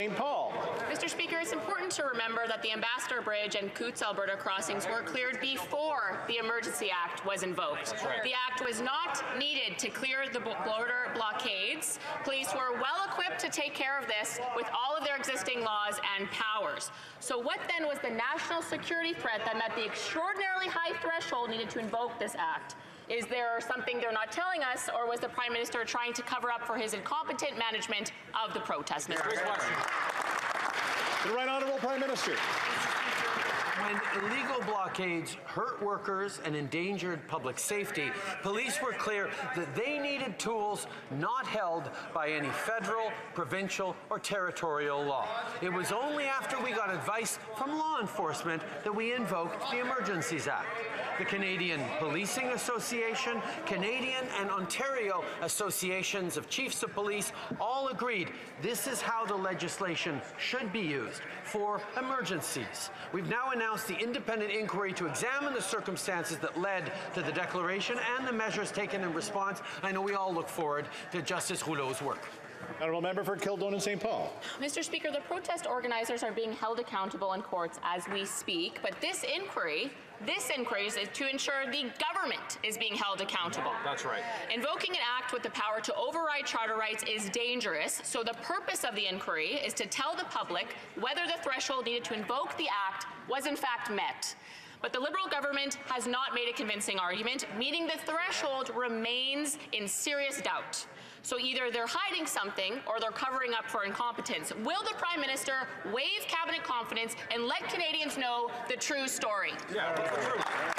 St. Paul. Mr. Speaker, it's important to remember that the Ambassador Bridge and Coutts Alberta crossings were cleared before the Emergency Act was invoked. The act was not needed to clear the bo- border blockades. Police were well equipped to take care of this with all of their existing laws and powers. So what then was the national security threat that met the extraordinarily high threshold needed to invoke this act? Is there something they're not telling us, or was the Prime Minister trying to cover up for his incompetent management of the protest, Mr. The Right Honourable Prime Minister. When illegal blockades hurt workers and endangered public safety, police were clear that they needed tools not held by any federal, provincial, or territorial law. It was only after we got advice from law enforcement that we invoked the Emergencies Act. The Canadian Policing Association, Canadian and Ontario Associations of Chiefs of Police all agreed this is how the legislation should be used for emergencies. We've now announced the independent inquiry to examine the circumstances that led to the declaration and the measures taken in response. I know we all look forward to Justice Rouleau's work. Honourable Member for Kildonan St. Paul. Mr. Speaker, the protest organizers are being held accountable in courts as we speak, but this inquiry, this inquiry is to ensure the government is being held accountable. That's right. Invoking an act with the power to override charter rights is dangerous, so the purpose of the inquiry is to tell the public whether the threshold needed to invoke the act was in fact met. But the Liberal government has not made a convincing argument, meaning the threshold remains in serious doubt. So either they're hiding something or they're covering up for incompetence. Will the Prime Minister waive cabinet confidence and let Canadians know the true story? Yeah?